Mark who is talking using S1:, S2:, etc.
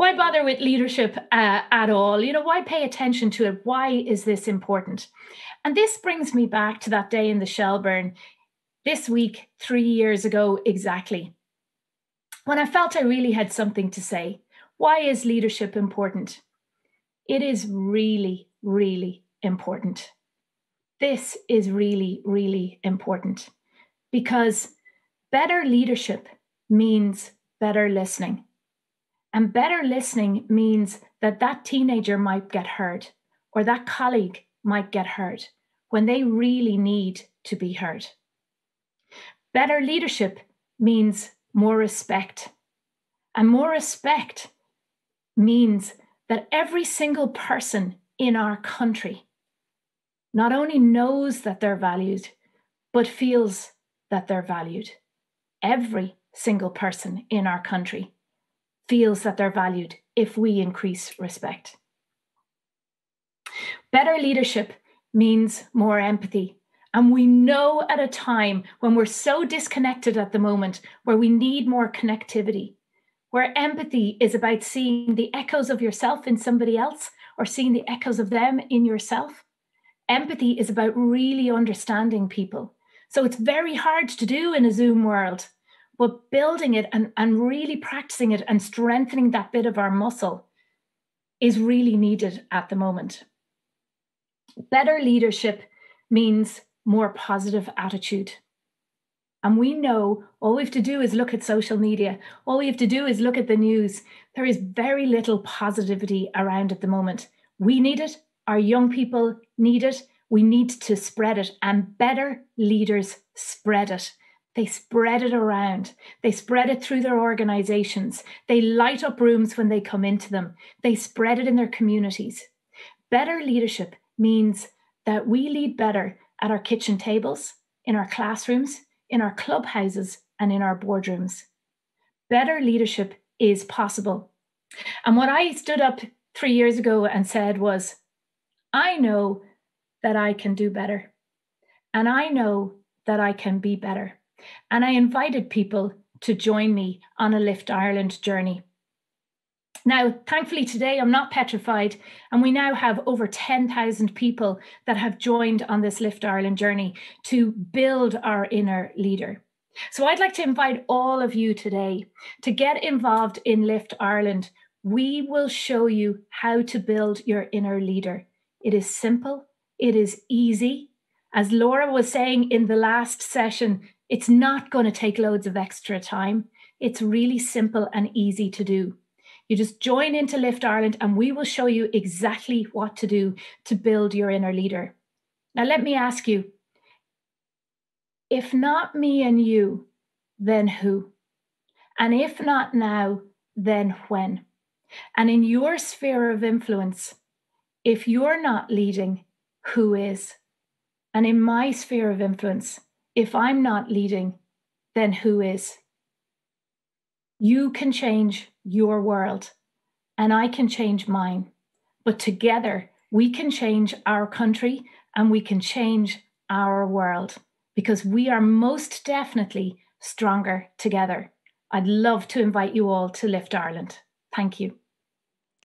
S1: why bother with leadership uh, at all? You know, why pay attention to it? Why is this important? And this brings me back to that day in the Shelbourne this week, three years ago exactly, when I felt I really had something to say. Why is leadership important? It is really, really important. This is really, really important because better leadership means better listening. And better listening means that that teenager might get heard or that colleague might get heard when they really need to be heard. Better leadership means more respect. And more respect means that every single person in our country not only knows that they're valued, but feels that they're valued. Every single person in our country feels that they're valued if we increase respect. Better leadership means more empathy. And we know at a time when we're so disconnected at the moment, where we need more connectivity, where empathy is about seeing the echoes of yourself in somebody else or seeing the echoes of them in yourself. Empathy is about really understanding people. So it's very hard to do in a Zoom world but building it and, and really practicing it and strengthening that bit of our muscle is really needed at the moment. Better leadership means more positive attitude. And we know all we have to do is look at social media. All we have to do is look at the news. There is very little positivity around at the moment. We need it. Our young people need it. We need to spread it, and better leaders spread it. They spread it around. They spread it through their organizations. They light up rooms when they come into them. They spread it in their communities. Better leadership means that we lead better at our kitchen tables, in our classrooms, in our clubhouses, and in our boardrooms. Better leadership is possible. And what I stood up three years ago and said was, I know that I can do better. And I know that I can be better. And I invited people to join me on a Lift Ireland journey. Now, thankfully, today I'm not petrified, and we now have over 10,000 people that have joined on this Lift Ireland journey to build our inner leader. So, I'd like to invite all of you today to get involved in Lift Ireland. We will show you how to build your inner leader. It is simple, it is easy. As Laura was saying in the last session, it's not going to take loads of extra time. It's really simple and easy to do. You just join into Lift Ireland and we will show you exactly what to do to build your inner leader. Now, let me ask you if not me and you, then who? And if not now, then when? And in your sphere of influence, if you're not leading, who is? And in my sphere of influence, if I'm not leading, then who is? You can change your world, and I can change mine. But together, we can change our country and we can change our world because we are most definitely stronger together. I'd love to invite you all to Lift Ireland. Thank you.